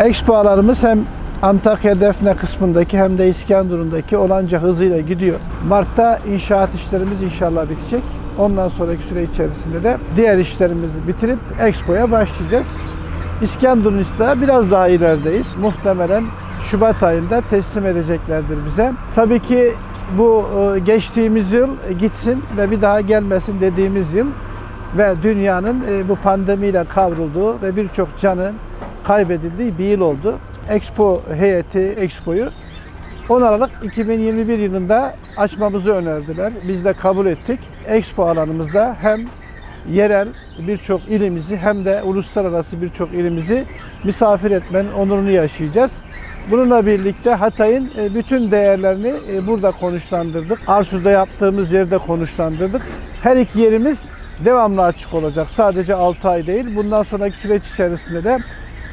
Expo'larımız hem Antakya Defne kısmındaki hem de İskenderun'daki olanca hızıyla gidiyor. Mart'ta inşaat işlerimiz inşallah bitecek. Ondan sonraki süre içerisinde de diğer işlerimizi bitirip Expo'ya başlayacağız. İskenderun'da biraz daha ilerideyiz. Muhtemelen Şubat ayında teslim edeceklerdir bize. Tabii ki bu e, geçtiğimiz yıl gitsin ve bir daha gelmesin dediğimiz yıl ve dünyanın e, bu pandemiyle kavrulduğu ve birçok canın kaybedildiği bir yıl oldu. Expo heyeti Expo'yu 10 Aralık 2021 yılında açmamızı önerdiler. Biz de kabul ettik. Expo alanımızda hem yerel birçok ilimizi hem de uluslararası birçok ilimizi misafir etmenin onurunu yaşayacağız. Bununla birlikte Hatay'ın e, bütün değerlerini e, burada konuşlandırdık. Arsu'da yaptığımız yerde konuşlandırdık. Her iki yerimiz devamlı açık olacak. Sadece 6 ay değil. Bundan sonraki süreç içerisinde de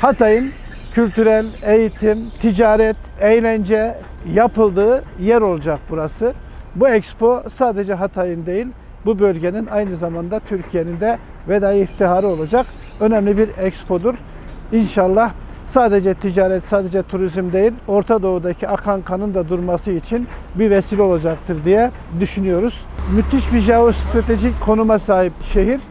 Hatay'ın kültürel, eğitim, ticaret, eğlence yapıldığı yer olacak burası. Bu expo sadece Hatay'ın değil, bu bölgenin aynı zamanda Türkiye'nin de veda iftiharı olacak. Önemli bir expodur. İnşallah sadece ticaret, sadece turizm değil, Orta Doğu'daki akan kanın da durması için bir vesile olacaktır diye düşünüyoruz. Müthiş bir jeostratejik konuma sahip şehir.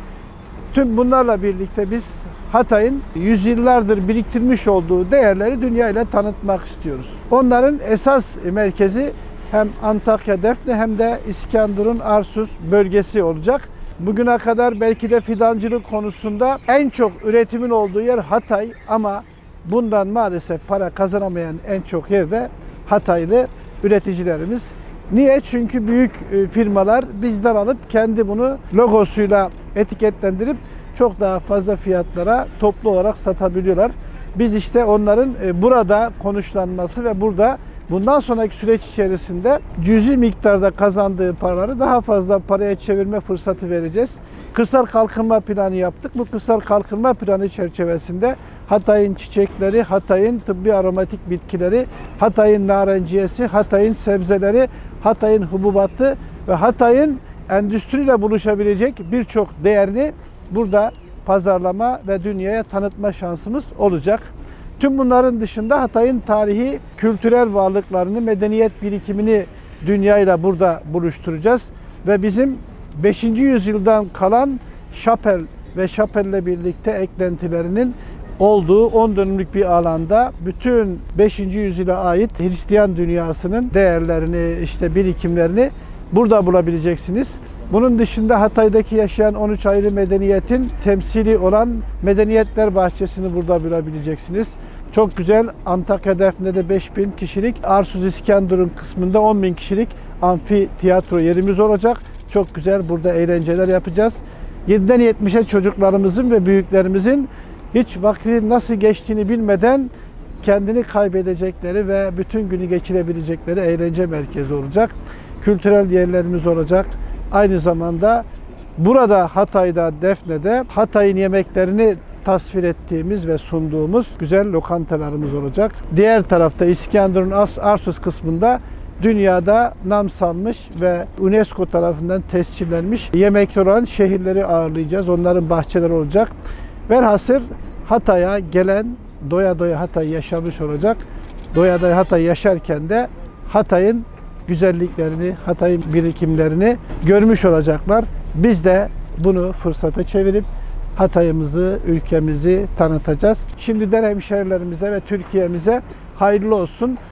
Tüm bunlarla birlikte biz Hatay'ın yüzyıllardır biriktirmiş olduğu değerleri dünya ile tanıtmak istiyoruz. Onların esas merkezi hem Antakya Defne hem de İskenderun Arsus bölgesi olacak. Bugüne kadar belki de fidancılık konusunda en çok üretimin olduğu yer Hatay ama bundan maalesef para kazanamayan en çok yerde Hataylı üreticilerimiz. Niye? Çünkü büyük e, firmalar bizden alıp kendi bunu logosuyla etiketlendirip çok daha fazla fiyatlara toplu olarak satabiliyorlar. Biz işte onların e, burada konuşlanması ve burada bundan sonraki süreç içerisinde cüzi miktarda kazandığı paraları daha fazla paraya çevirme fırsatı vereceğiz. Kırsal kalkınma planı yaptık. Bu kırsal kalkınma planı çerçevesinde Hatay'ın çiçekleri, Hatay'ın tıbbi aromatik bitkileri, Hatay'ın narenciyesi, Hatay'ın sebzeleri, Hatay'ın hububatı ve Hatay'ın endüstriyle buluşabilecek birçok değerini burada pazarlama ve dünyaya tanıtma şansımız olacak. Tüm bunların dışında Hatay'ın tarihi, kültürel varlıklarını, medeniyet birikimini dünyayla burada buluşturacağız. Ve bizim 5. yüzyıldan kalan şapel ve şapelle birlikte eklentilerinin olduğu 10 dönümlük bir alanda bütün 5. yüzyıla ait Hristiyan dünyasının değerlerini, işte birikimlerini burada bulabileceksiniz. Bunun dışında Hatay'daki yaşayan 13 ayrı medeniyetin temsili olan Medeniyetler Bahçesi'ni burada bulabileceksiniz. Çok güzel Antakya Defne'de 5000 kişilik, Arsuz İskenderun kısmında 10 bin kişilik amfi tiyatro yerimiz olacak. Çok güzel burada eğlenceler yapacağız. 7'den 70'e çocuklarımızın ve büyüklerimizin hiç vakti nasıl geçtiğini bilmeden kendini kaybedecekleri ve bütün günü geçirebilecekleri eğlence merkezi olacak. Kültürel yerlerimiz olacak. Aynı zamanda burada Hatay'da, Defne'de Hatay'ın yemeklerini tasvir ettiğimiz ve sunduğumuz güzel lokantalarımız olacak. Diğer tarafta İskenderun Arsus kısmında dünyada nam salmış ve UNESCO tarafından tescillenmiş yemek olan şehirleri ağırlayacağız. Onların bahçeleri olacak. Velhasır Hatay'a gelen doya doya Hatay yaşamış olacak. Doya doya Hatay yaşarken de Hatay'ın güzelliklerini, Hatay'ın birikimlerini görmüş olacaklar. Biz de bunu fırsata çevirip Hatay'ımızı, ülkemizi tanıtacağız. Şimdiden hemşehrilerimize ve Türkiye'mize hayırlı olsun.